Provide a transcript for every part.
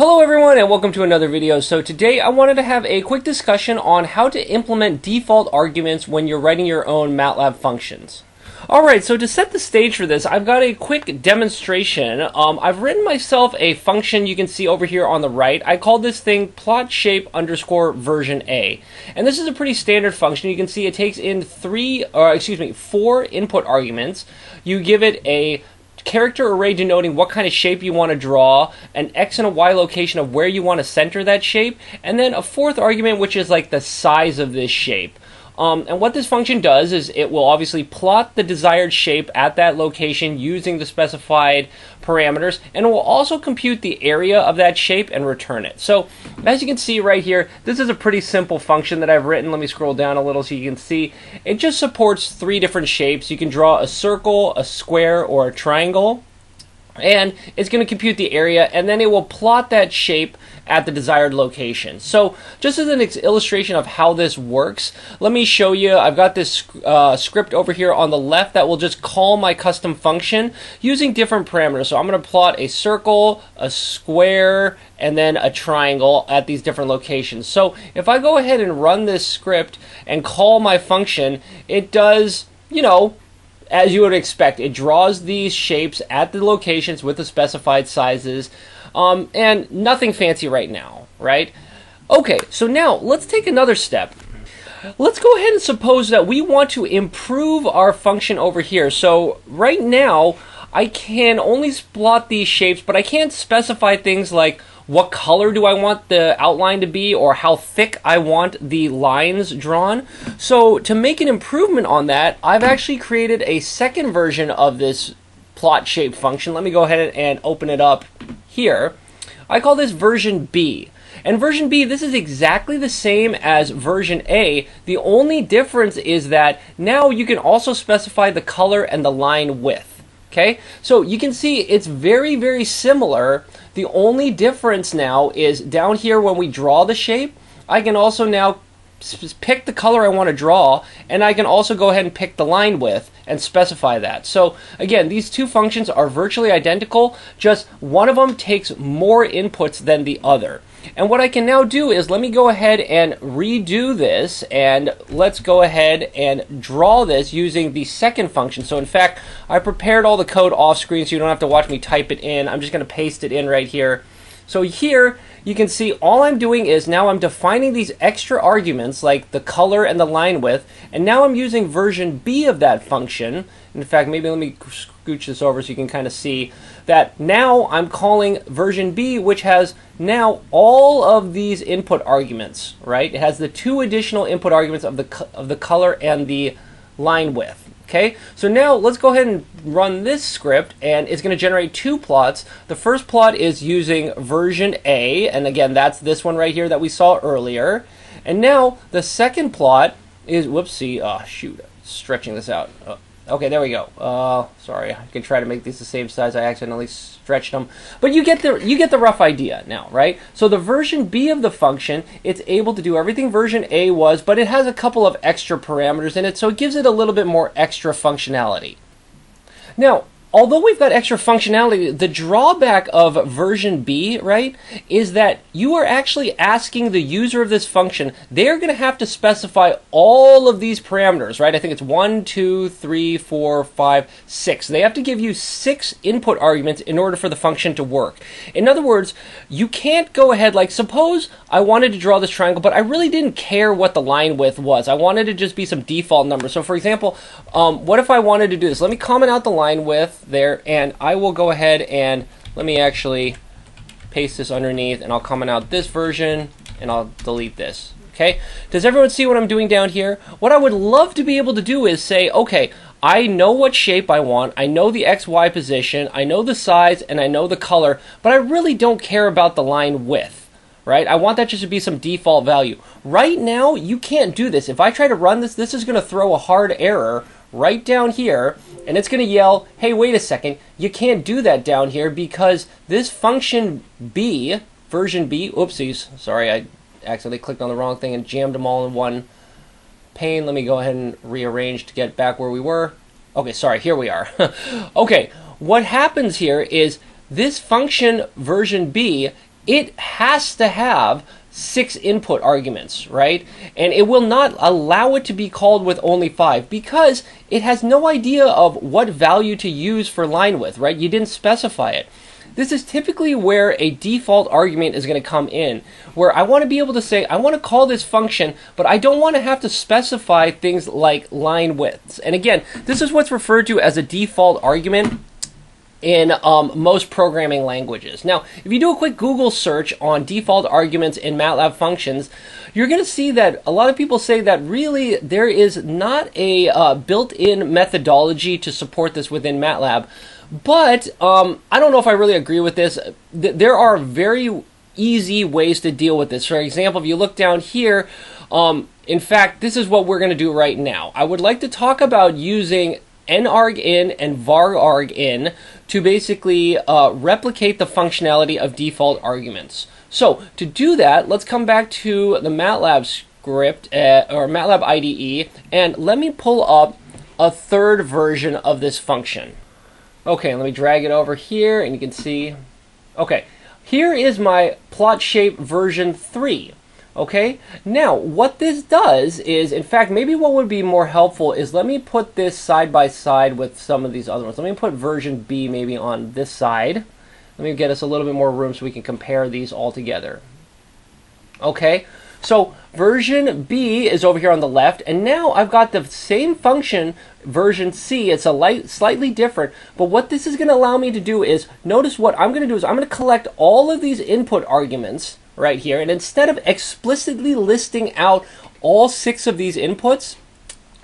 Hello everyone and welcome to another video. So today I wanted to have a quick discussion on how to implement default arguments when you're writing your own MATLAB functions. Alright, so to set the stage for this, I've got a quick demonstration. Um, I've written myself a function you can see over here on the right. I call this thing plot shape underscore version A. And this is a pretty standard function. You can see it takes in three, or excuse me, four input arguments. You give it a character array denoting what kind of shape you want to draw, an x and a y location of where you want to center that shape, and then a fourth argument which is like the size of this shape. Um, and what this function does is it will obviously plot the desired shape at that location using the specified parameters, and it will also compute the area of that shape and return it. So, as you can see right here, this is a pretty simple function that I've written. Let me scroll down a little so you can see. It just supports three different shapes. You can draw a circle, a square, or a triangle and it's going to compute the area and then it will plot that shape at the desired location. So just as an illustration of how this works, let me show you. I've got this uh, script over here on the left that will just call my custom function using different parameters. So I'm going to plot a circle, a square, and then a triangle at these different locations. So if I go ahead and run this script and call my function, it does, you know, as you would expect, it draws these shapes at the locations with the specified sizes, um, and nothing fancy right now, right? Okay, so now let's take another step. Let's go ahead and suppose that we want to improve our function over here. So right now, I can only plot these shapes, but I can't specify things like what color do I want the outline to be or how thick I want the lines drawn. So to make an improvement on that, I've actually created a second version of this plot shape function. Let me go ahead and open it up here. I call this version B. And version B, this is exactly the same as version A. The only difference is that now you can also specify the color and the line width. Okay, so you can see it's very, very similar. The only difference now is down here when we draw the shape, I can also now pick the color I want to draw, and I can also go ahead and pick the line width and specify that. So again, these two functions are virtually identical, just one of them takes more inputs than the other. And what I can now do is let me go ahead and redo this and let's go ahead and draw this using the second function. So in fact, I prepared all the code off screen so you don't have to watch me type it in. I'm just going to paste it in right here. So here you can see all I'm doing is now I'm defining these extra arguments like the color and the line width and now I'm using version B of that function. In fact, maybe let me scooch this over so you can kind of see that now I'm calling version B which has now all of these input arguments, right? It has the two additional input arguments of the of the color and the line width. Okay, so now let's go ahead and run this script and it's going to generate two plots. The first plot is using version A, and again, that's this one right here that we saw earlier. And now the second plot is, whoopsie, oh shoot, stretching this out. Oh, Okay, there we go. Uh, sorry, I can try to make these the same size. I accidentally stretched them, but you get the you get the rough idea now, right? So the version B of the function, it's able to do everything version A was, but it has a couple of extra parameters in it, so it gives it a little bit more extra functionality. Now, although we've got extra functionality, the drawback of version B, right, is that you are actually asking the user of this function, they're going to have to specify all of these parameters, right? I think it's one, two, three, four, five, six. They have to give you six input arguments in order for the function to work. In other words, you can't go ahead, like, suppose I wanted to draw this triangle, but I really didn't care what the line width was. I wanted to just be some default number. So, for example, um, what if I wanted to do this? Let me comment out the line width there and I will go ahead and let me actually paste this underneath and I'll comment out this version and I'll delete this. Okay, does everyone see what I'm doing down here? What I would love to be able to do is say, okay, I know what shape I want, I know the XY position, I know the size, and I know the color, but I really don't care about the line width, right? I want that just to be some default value. Right now, you can't do this. If I try to run this, this is going to throw a hard error right down here, and it's going to yell, hey, wait a second, you can't do that down here because this function B, version B, oopsies, sorry, I accidentally clicked on the wrong thing and jammed them all in one pane. Let me go ahead and rearrange to get back where we were. Okay, sorry, here we are. okay, what happens here is this function version B it has to have six input arguments, right? And it will not allow it to be called with only five because it has no idea of what value to use for line width, right? You didn't specify it. This is typically where a default argument is going to come in, where I want to be able to say, I want to call this function, but I don't want to have to specify things like line widths. And again, this is what's referred to as a default argument in um, most programming languages. Now, if you do a quick Google search on default arguments in MATLAB functions, you're going to see that a lot of people say that really there is not a uh, built-in methodology to support this within MATLAB. But um, I don't know if I really agree with this. There are very easy ways to deal with this. For example, if you look down here, um, in fact, this is what we're going to do right now. I would like to talk about using nargin and varargin to basically uh, replicate the functionality of default arguments. So to do that, let's come back to the MATLAB script uh, or MATLAB IDE and let me pull up a third version of this function. Okay, let me drag it over here and you can see. Okay, here is my plot shape version 3. Okay, now what this does is, in fact, maybe what would be more helpful is let me put this side by side with some of these other ones. Let me put version B maybe on this side. Let me get us a little bit more room so we can compare these all together. Okay, so version B is over here on the left, and now I've got the same function, version C. It's a light, slightly different, but what this is going to allow me to do is, notice what I'm going to do is I'm going to collect all of these input arguments, right here. And instead of explicitly listing out all six of these inputs,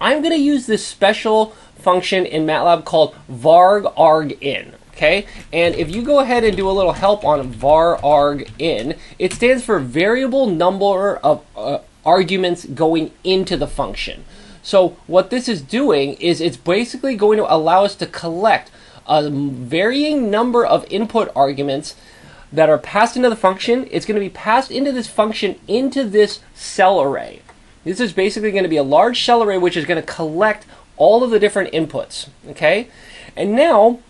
I'm going to use this special function in MATLAB called varargin. Okay, and if you go ahead and do a little help on varargin, it stands for variable number of uh, arguments going into the function. So what this is doing is it's basically going to allow us to collect a varying number of input arguments that are passed into the function, it's going to be passed into this function into this cell array. This is basically going to be a large cell array which is going to collect all of the different inputs. Okay? And now,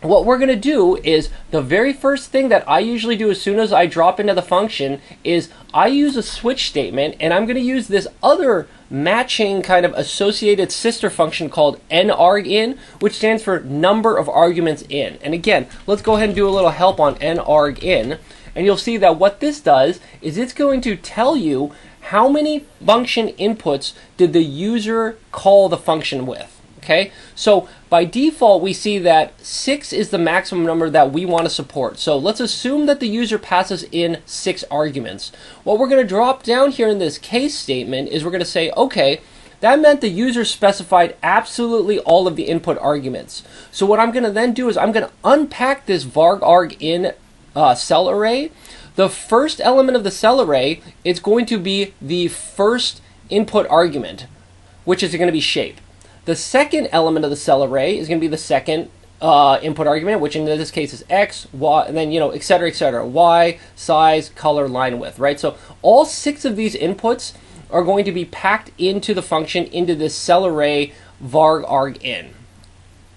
what we're going to do is the very first thing that I usually do as soon as I drop into the function is I use a switch statement and I'm going to use this other matching kind of associated sister function called nargin, which stands for number of arguments in. And again, let's go ahead and do a little help on nargin. And you'll see that what this does is it's going to tell you how many function inputs did the user call the function with. Okay, so by default, we see that 6 is the maximum number that we want to support. So let's assume that the user passes in 6 arguments. What we're going to drop down here in this case statement is we're going to say, okay, that meant the user specified absolutely all of the input arguments. So what I'm going to then do is I'm going to unpack this varargin uh, cell array. The first element of the cell array is going to be the first input argument, which is going to be shape. The second element of the cell array is going to be the second uh, input argument, which in this case is x, y, and then, you know, et cetera, et cetera. Y, size, color, line width, right? So all six of these inputs are going to be packed into the function into this cell array varargin.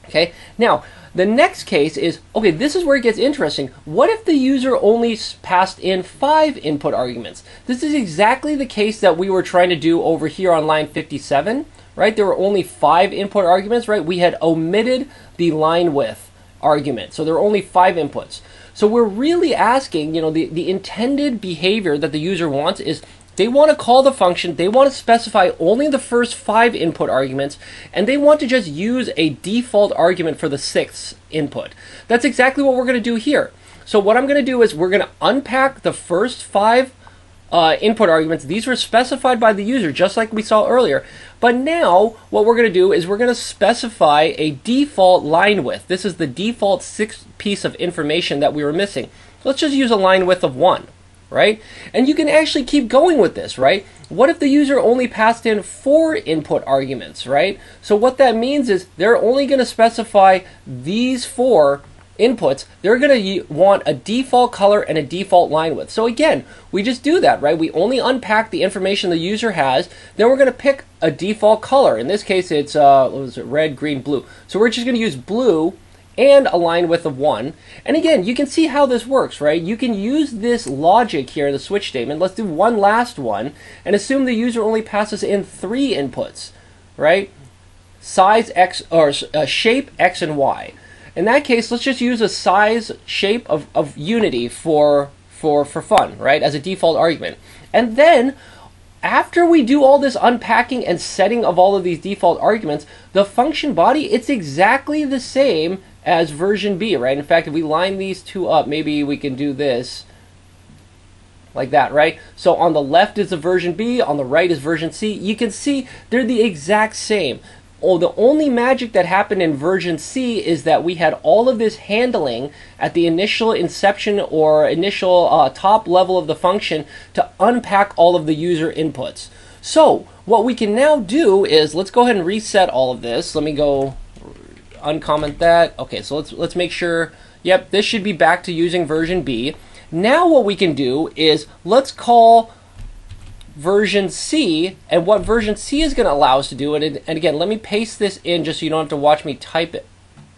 Okay, now the next case is okay, this is where it gets interesting. What if the user only passed in five input arguments? This is exactly the case that we were trying to do over here on line 57 right? There were only five input arguments, right? We had omitted the line width argument. So there were only five inputs. So we're really asking, you know, the, the intended behavior that the user wants is they want to call the function, they want to specify only the first five input arguments, and they want to just use a default argument for the sixth input. That's exactly what we're going to do here. So what I'm going to do is we're going to unpack the first five uh, input arguments. These were specified by the user, just like we saw earlier. But now, what we're going to do is we're going to specify a default line width. This is the default sixth piece of information that we were missing. Let's just use a line width of 1, right? And you can actually keep going with this, right? What if the user only passed in four input arguments, right? So what that means is they're only going to specify these four inputs, they're going to want a default color and a default line width. So again, we just do that, right? We only unpack the information the user has, then we're going to pick a default color. In this case, it's uh, what was it, red, green, blue. So we're just going to use blue, and a line width of 1. And again, you can see how this works, right? You can use this logic here, in the switch statement. Let's do one last one and assume the user only passes in three inputs, right? Size x or uh, shape x and y. In that case, let's just use a size shape of, of unity for for for fun, right? As a default argument. And then after we do all this unpacking and setting of all of these default arguments, the function body, it's exactly the same as version B, right? In fact, if we line these two up, maybe we can do this like that, right? So on the left is the version B, on the right is version C. You can see they're the exact same. Oh, the only magic that happened in version C is that we had all of this handling at the initial inception or initial uh, top level of the function to unpack all of the user inputs. So what we can now do is let's go ahead and reset all of this. Let me go uncomment that. Okay, so let's let's make sure. Yep, this should be back to using version B. Now what we can do is let's call version C, and what version C is going to allow us to do, and, and again, let me paste this in just so you don't have to watch me type it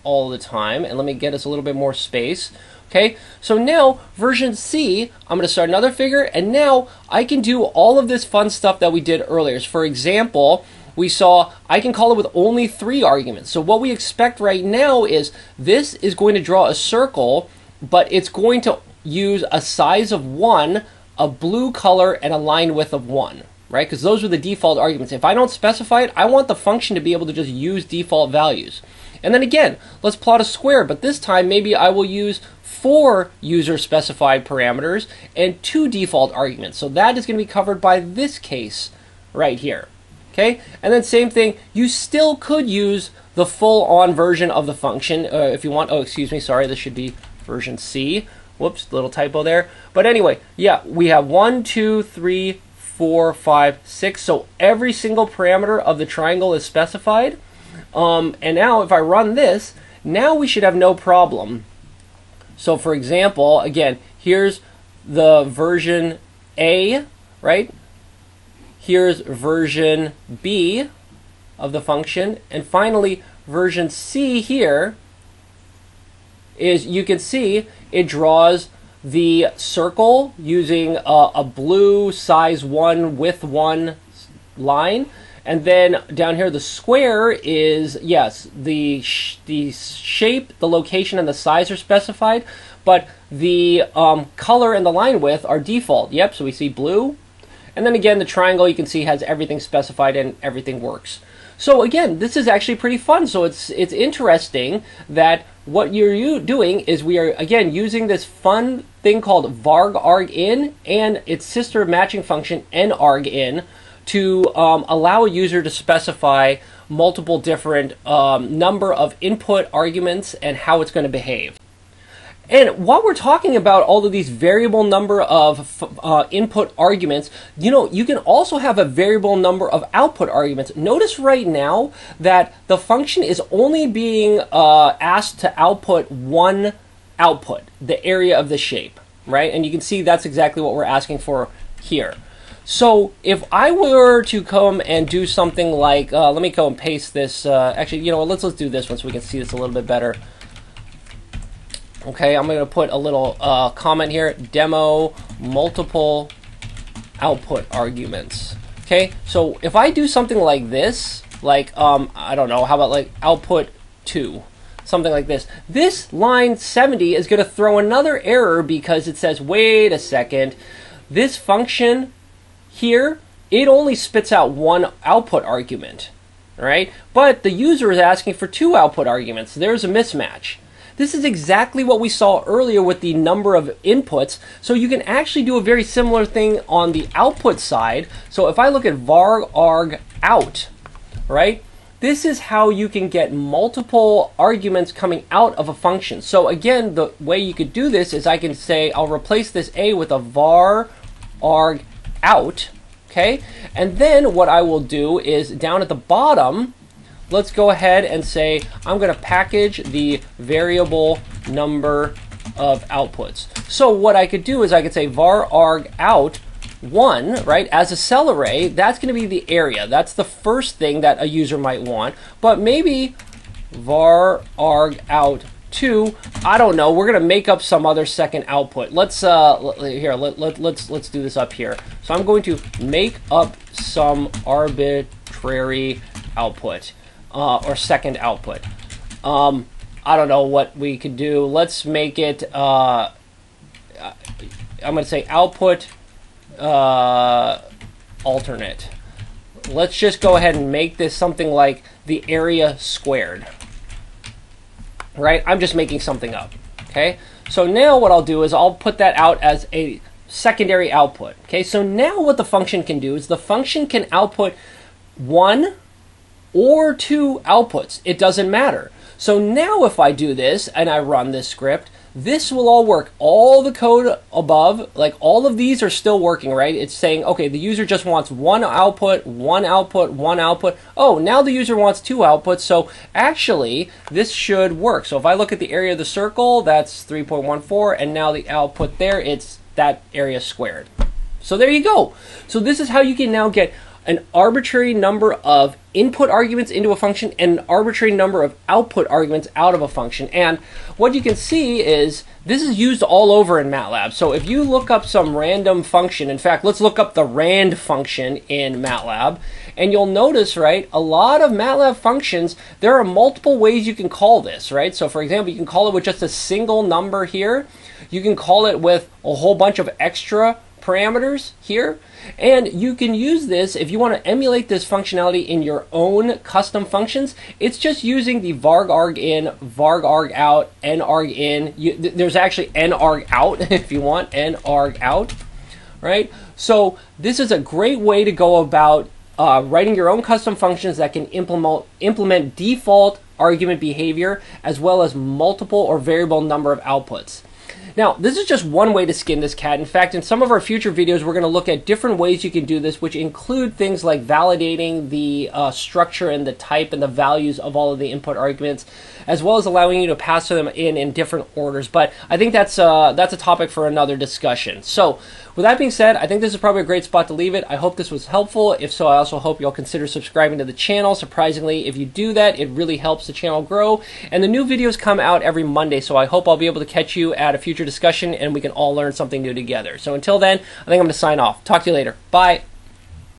all the time, and let me get us a little bit more space. Okay, so now version C, I'm going to start another figure, and now I can do all of this fun stuff that we did earlier. So for example, we saw I can call it with only three arguments. So what we expect right now is this is going to draw a circle, but it's going to use a size of one a blue color and a line width of 1, right? Because those are the default arguments. If I don't specify it, I want the function to be able to just use default values. And then again, let's plot a square, but this time maybe I will use four user specified parameters and two default arguments. So that is going to be covered by this case right here. Okay, and then same thing, you still could use the full on version of the function uh, if you want. Oh, excuse me, sorry, this should be version C. Whoops, little typo there. But anyway, yeah, we have one, two, three, four, five, six. So every single parameter of the triangle is specified. Um, and now if I run this, now we should have no problem. So for example, again, here's the version A, right? Here's version B of the function. And finally, version C here is you can see it draws the circle using a, a blue size 1 width 1 line. And then down here, the square is, yes, the, sh the shape, the location, and the size are specified, but the um, color and the line width are default. Yep, so we see blue. And then again, the triangle you can see has everything specified and everything works. So again, this is actually pretty fun. So it's it's interesting that what you're doing is we are again using this fun thing called varargin and its sister matching function nargin to um, allow a user to specify multiple different um, number of input arguments and how it's going to behave. And while we're talking about all of these variable number of uh, input arguments, you know, you can also have a variable number of output arguments. Notice right now that the function is only being uh, asked to output one output, the area of the shape, right? And you can see that's exactly what we're asking for here. So if I were to come and do something like, uh, let me go and paste this. Uh, actually, you know, let's let's do this one so we can see this a little bit better. Okay, I'm going to put a little uh, comment here, demo multiple output arguments. Okay, so if I do something like this, like, um, I don't know, how about like output 2, something like this. This line 70 is going to throw another error because it says, wait a second, this function here, it only spits out one output argument, right? But the user is asking for two output arguments. There's a mismatch. This is exactly what we saw earlier with the number of inputs. So you can actually do a very similar thing on the output side. So if I look at var arg out, right? This is how you can get multiple arguments coming out of a function. So again, the way you could do this is I can say I'll replace this a with a var arg out, okay? And then what I will do is down at the bottom, let's go ahead and say I'm going to package the variable number of outputs. So what I could do is I could say var arg out 1, right, as a cell array, that's going to be the area. That's the first thing that a user might want. But maybe var arg out two, I don't know. We're gonna make up some other second output. Let's uh here let, let let's let's do this up here. So I'm going to make up some arbitrary output uh, or second output. Um, I don't know what we could do. Let's make it. Uh, I'm going to say output uh, alternate. Let's just go ahead and make this something like the area squared. Right? I'm just making something up. Okay? So now what I'll do is I'll put that out as a secondary output. Okay? So now what the function can do is the function can output one or two outputs. It doesn't matter. So now if I do this and I run this script, this will all work. All the code above, like all of these are still working, right? It's saying, okay, the user just wants one output, one output, one output. Oh, now the user wants two outputs. So actually, this should work. So if I look at the area of the circle, that's 3.14, and now the output there, it's that area squared. So there you go. So this is how you can now get an arbitrary number of input arguments into a function and an arbitrary number of output arguments out of a function. And what you can see is this is used all over in MATLAB. So if you look up some random function, in fact, let's look up the rand function in MATLAB, and you'll notice, right, a lot of MATLAB functions, there are multiple ways you can call this, right? So for example, you can call it with just a single number here. You can call it with a whole bunch of extra parameters here. And you can use this if you want to emulate this functionality in your own custom functions. It's just using the varargin, varg arg out, arg in. You, th there's actually n arg out if you want, n arg out, right? So this is a great way to go about uh, writing your own custom functions that can implement, implement default argument behavior as well as multiple or variable number of outputs. Now, this is just one way to skin this cat. In fact, in some of our future videos, we're going to look at different ways you can do this, which include things like validating the uh, structure and the type and the values of all of the input arguments, as well as allowing you to pass them in in different orders. But I think that's uh, that's a topic for another discussion. So, with that being said, I think this is probably a great spot to leave it. I hope this was helpful. If so, I also hope you'll consider subscribing to the channel. Surprisingly, if you do that, it really helps the channel grow. And the new videos come out every Monday, so I hope I'll be able to catch you at a future discussion and we can all learn something new together. So until then, I think I'm going to sign off. Talk to you later. Bye.